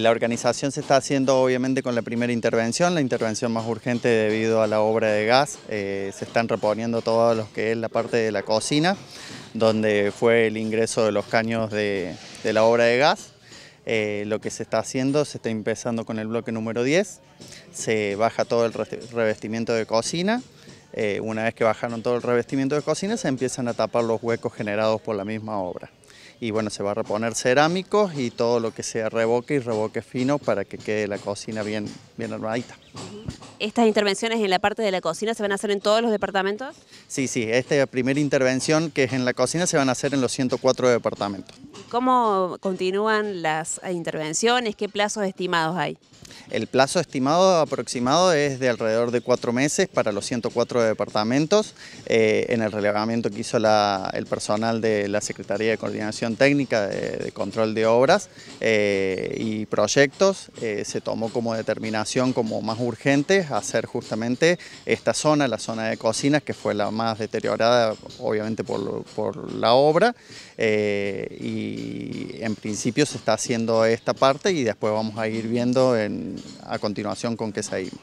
La organización se está haciendo obviamente con la primera intervención, la intervención más urgente debido a la obra de gas. Eh, se están reponiendo todo lo que es la parte de la cocina, donde fue el ingreso de los caños de, la obra de gas. Eh, lo que se está haciendo, se está empezando con el bloque número 10, se baja todo el revestimiento de cocina, eh, una vez que bajaron todo el revestimiento de cocina se empiezan a tapar los huecos generados por la misma obra y bueno, se va a reponer cerámicos y todo lo que sea revoque y revoque fino para que quede la cocina bien, bien armadita. ¿Estas intervenciones en la parte de la cocina se van a hacer en todos los departamentos? Sí, sí, esta primera intervención que es en la cocina se van a hacer en los 104 departamentos. ¿Cómo continúan las intervenciones? ¿Qué plazos estimados hay? El plazo estimado aproximado es de alrededor de cuatro meses para los 104 departamentos. Eh, en el relevamiento que hizo el personal de la Secretaría de Coordinación Técnica de, Control de Obras eh, y Proyectos, eh, se tomó como determinación como más urgente hacer justamente esta zona, la zona de cocinas, que fue la más deteriorada obviamente por, por la obra. En principio se está haciendo esta parte y después vamos a ir viendo en a continuación con que seguimos.